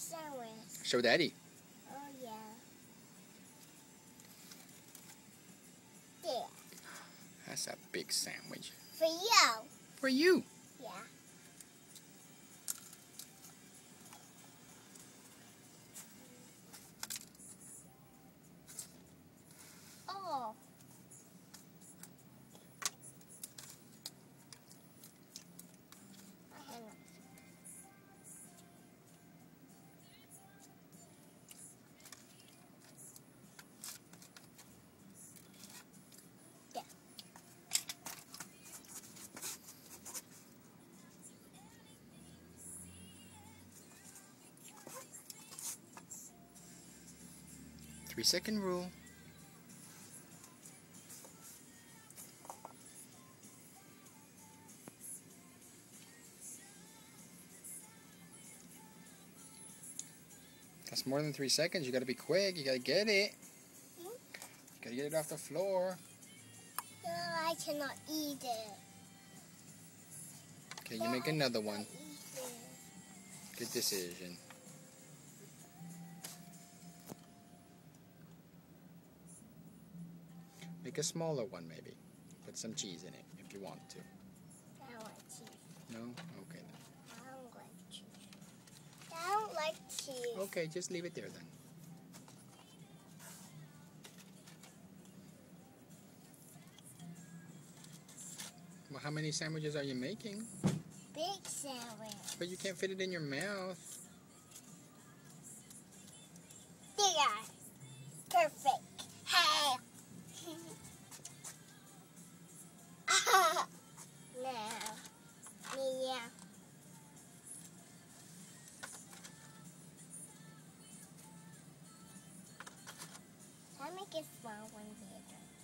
sandwich. Show Daddy. Oh, yeah. There. That's a big sandwich. For you. For you. Yeah. Three second rule. That's more than three seconds. You gotta be quick. You gotta get it. Hmm? You gotta get it off the floor. No, I cannot eat it. Okay, you make another one. Good decision. Make a smaller one, maybe. Put some cheese in it if you want to. I don't like cheese. No? Okay then. I don't like cheese. I don't like cheese. Okay, just leave it there then. Well, how many sandwiches are you making? Big sandwich. But you can't fit it in your mouth. biggest one when he is done.